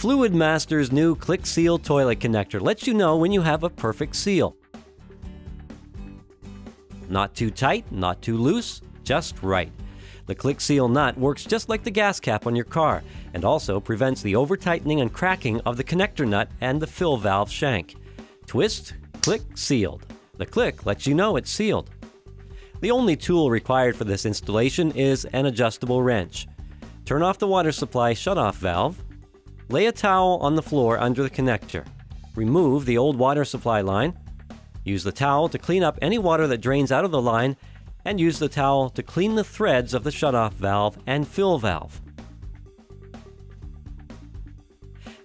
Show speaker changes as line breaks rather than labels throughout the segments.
Fluidmaster's new Click Seal toilet connector lets you know when you have a perfect seal. Not too tight, not too loose, just right. The Click Seal nut works just like the gas cap on your car and also prevents the over tightening and cracking of the connector nut and the fill valve shank. Twist, click, sealed. The click lets you know it's sealed. The only tool required for this installation is an adjustable wrench. Turn off the water supply shutoff valve. Lay a towel on the floor under the connector. Remove the old water supply line. Use the towel to clean up any water that drains out of the line and use the towel to clean the threads of the shutoff valve and fill valve.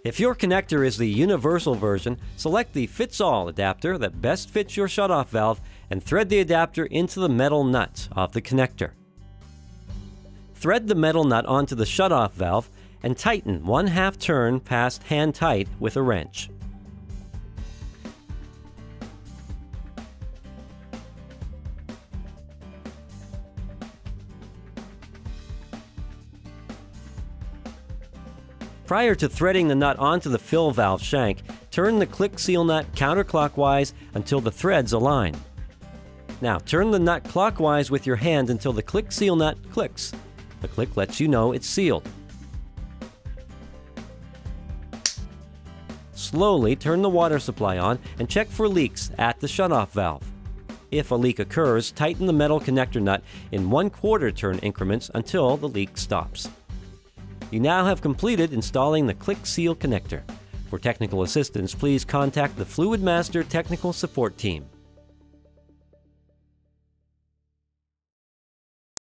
If your connector is the universal version, select the Fits All adapter that best fits your shutoff valve and thread the adapter into the metal nut of the connector. Thread the metal nut onto the shutoff valve and tighten one half turn past hand tight with a wrench. Prior to threading the nut onto the fill valve shank, turn the click seal nut counterclockwise until the threads align. Now turn the nut clockwise with your hand until the click seal nut clicks. The click lets you know it's sealed. Slowly turn the water supply on and check for leaks at the shutoff valve. If a leak occurs, tighten the metal connector nut in one quarter turn increments until the leak stops. You now have completed installing the Click Seal connector. For technical assistance, please contact the Fluidmaster Technical Support Team.